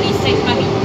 26 familias.